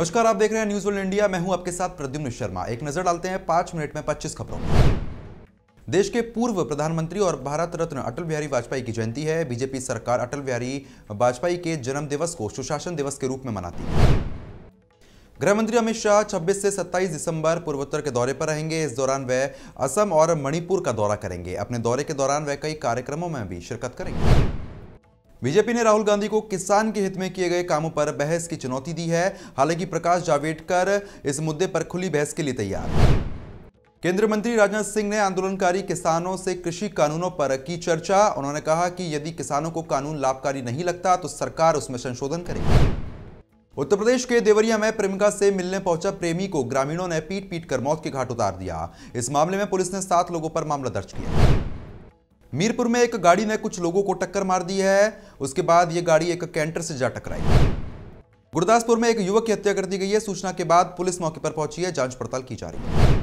नमस्कार, आप देख रहे हैं न्यूज़ वर्ल्ड इंडिया मैं हूँ आपके साथ प्रद्युम्न शर्मा। एक नज़र डालते हैं पाँच मिनट में पच्चीस खबरों देश के पूर्व प्रधानमंत्री और भारत रत्न अटल बिहारी वाजपेयी की जयंती है। बीजेपी सरकार अटल बिहारी वाजपेयी के जन्म दिवस को सुशासन दिवस के रूप में मनाती है। गृह मंत्री अमित शाह 26 से 27 दिसंबर पूर्वोत्तर के दौरे पर रहेंगे। इस दौरान वे असम और मणिपुर का दौरा करेंगे। अपने दौरे के दौरान वे कई कार्यक्रमों में भी शिरकत करेंगे। बीजेपी ने राहुल गांधी को किसान के हित में किए गए कामों पर बहस की चुनौती दी है। हालाँकि प्रकाश जावड़ेकर इस मुद्दे पर खुली बहस के लिए तैयार। केंद्रीय मंत्री राजनाथ सिंह ने आंदोलनकारी किसानों से कृषि कानूनों पर की चर्चा। उन्होंने कहा कि यदि किसानों को कानून लाभकारी नहीं लगता तो सरकार उसमें संशोधन करेगी। उत्तर प्रदेश के देवरिया में प्रेमिका से मिलने पहुँचा प्रेमी को ग्रामीणों ने पीट पीट कर मौत के घाट उतार दिया। इस मामले में पुलिस ने सात लोगों पर मामला दर्ज किया। मीरपुर में एक गाड़ी ने कुछ लोगों को टक्कर मार दी है। उसके बाद यह गाड़ी एक कैंटर से जा टकराई। गुरदासपुर में एक युवक की हत्या कर दी गई है। सूचना के बाद पुलिस मौके पर पहुँची है। जाँच पड़ताल की जा रही है।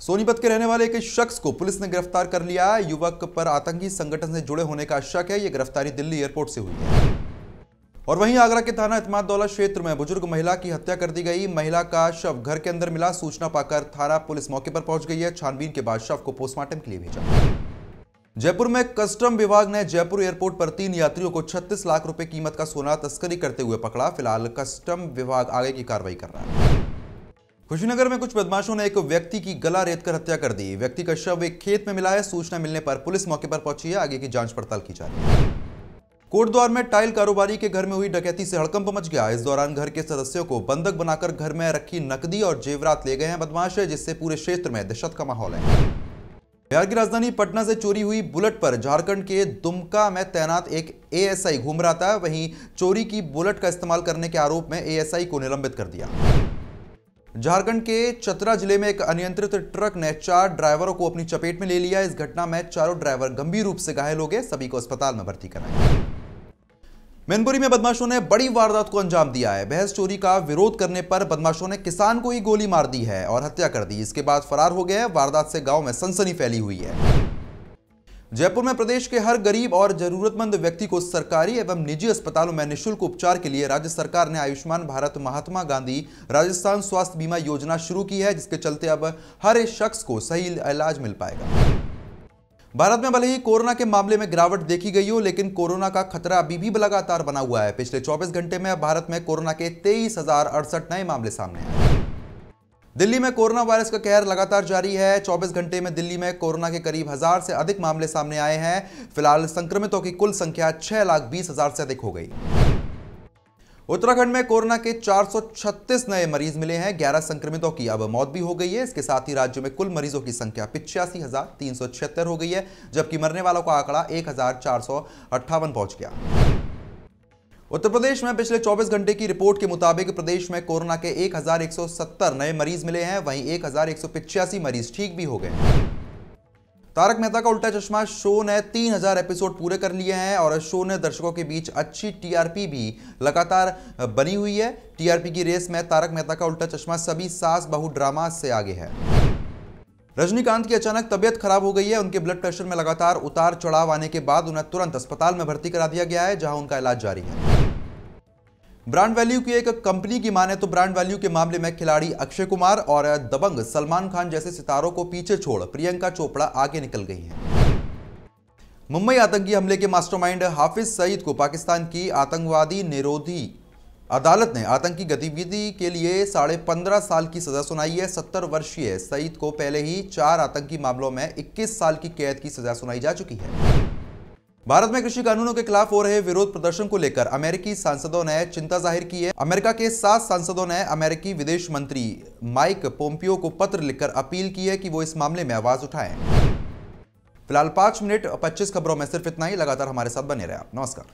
सोनीपत के रहने वाले एक शख्स को पुलिस ने गिरफ़्तार कर लिया। युवक पर आतंकी संगठन से जुड़े होने का शक है। यह गिरफ्तारी दिल्ली एयरपोर्ट से हुई है। और वहीं आगरा के थाना इतमाद दौला क्षेत्र में बुज़ुर्ग महिला की हत्या कर दी गई। महिला का शव घर के अंदर मिला। सूचना पाकर थाना पुलिस मौके पर पहुँच गई है। छानबीन के बाद शव को पोस्टमार्टम के लिए भेजा। जयपुर में कस्टम विभाग ने जयपुर एयरपोर्ट पर तीन यात्रियों को 36 लाख रुपए कीमत का सोना तस्करी करते हुए पकड़ा। फ़िलहाल कस्टम विभाग आगे की कार्रवाई कर रहा है। खुशीनगर में कुछ बदमाशों ने एक व्यक्ति की गला रेत कर हत्या कर दी। व्यक्ति का शव एक खेत में मिला है। सूचना मिलने पर पुलिस मौके पर पहुँची है। आगे की जाँच पड़ताल की जा रही है। कोटद्वार में टाइल कारोबारी के घर में हुई डकैती से हड़कंप मच गया। इस दौरान घर के सदस्यों को बंधक बनाकर घर में रखी नकदी और जेवरात ले गए हैं बदमाश, जिससे पूरे क्षेत्र में दहशत का माहौल है। बिहार की राजधानी पटना से चोरी हुई बुलेट पर। झारखंड के दुमका में तैनात एक एएसआई घूम रहा था वहीं चोरी की बुलेट का इस्तेमाल करने के आरोप में एएसआई को निलंबित कर दिया। झारखंड के चतरा ज़िले में एक अनियंत्रित ट्रक ने चार ड्राइवरों को अपनी चपेट में ले लिया। इस घटना में चारों ड्राइवर गंभीर रूप से घायल हो गए। सभी को अस्पताल में भर्ती कराया। मैनपुरी में बदमाशों ने बड़ी वारदात को अंजाम दिया है। बहस चोरी का विरोध करने पर बदमाशों ने किसान को ही गोली मार दी है और हत्या कर दी। इसके बाद फरार हो गए वारदात से गाँव में सनसनी फैली हुई है। जयपुर में प्रदेश के हर गरीब और जरूरतमंद व्यक्ति को सरकारी एवं निजी अस्पतालों में निशुल्क उपचार के लिए राज्य सरकार ने आयुष्मान भारत महात्मा गांधी राजस्थान स्वास्थ्य बीमा योजना शुरू की है, जिसके चलते अब हर एक शख्स को सही इलाज मिल पाएगा। भारत में भले ही कोरोना के मामले में गिरावट देखी गई हो, लेकिन कोरोना का खतरा अभी भी लगातार बना हुआ है। पिछले 24 घंटे में भारत में कोरोना के तेईस नए मामले सामने आए दिल्ली में कोरोना वायरस का कहर लगातार जारी है। 24 घंटे में दिल्ली में कोरोना के करीब हज़ार से अधिक मामले सामने आए हैं। फ़िलहाल संक्रमितों की कुल संख्या छह लाख बीस हज़ार से अधिक हो गई। उत्तराखंड में कोरोना के 436 नए मरीज़ मिले हैं। 11 संक्रमितों की अब मौत भी हो गई है। इसके साथ ही राज्य में कुल मरीजों की संख्या पिचासी हो गई है, जबकि मरने वालों का आंकड़ा एक हज़ार चार सौ अट्ठावन पहुँच गया। उत्तर प्रदेश में पिछले 24 घंटे की रिपोर्ट के मुताबिक प्रदेश में कोरोना के 1170 नए मरीज़ मिले हैं। वहीं एक मरीज़ ठीक भी हो गए तारक मेहता का उल्टा चश्मा, शो ने 3000 एपिसोड पूरे कर लिए हैं और शो ने दर्शकों के बीच अच्छी टीआरपी भी लगातार बनी हुई है। टीआरपी की रेस में तारक मेहता का उल्टा चश्मा सभी सास बहु ड्रामा से आगे है। रजनीकांत की अचानक तबियत खराब हो गई है। उनके ब्लड प्रेशर में लगातार उतार चढ़ाव आने के बाद उन्हें तुरंत अस्पताल में भर्ती करा दिया गया है, जहाँ उनका इलाज जारी है। ब्रांड वैल्यू की एक कंपनी की माने तो ब्रांड वैल्यू के मामले में खिलाड़ी अक्षय कुमार और दबंग सलमान खान जैसे सितारों को पीछे छोड़ प्रियंका चोपड़ा आगे निकल गई हैं। मुंबई आतंकी हमले के मास्टरमाइंड हाफिज सईद को पाकिस्तान की आतंकवादी निरोधी अदालत ने आतंकी गतिविधि के लिए साढ़े पंद्रह साल की सजा सुनाई है। सत्तर वर्षीय सईद को पहले ही चार आतंकी मामलों में 21 साल की कैद की सजा सुनाई जा चुकी है। भारत में कृषि कानूनों के खिलाफ हो रहे विरोध प्रदर्शन को लेकर अमेरिकी सांसदों ने चिंता ज़ाहिर की है। अमेरिका के सात सांसदों ने अमेरिकी विदेश मंत्री माइक पोम्पियो को पत्र लिखकर अपील की है कि वो इस मामले में आवाज़ उठाएँ। फ़िलहाल पाँच मिनट पच्चीस खबरों में सिर्फ़ इतना ही। लगातार हमारे साथ बने रहे नमस्कार।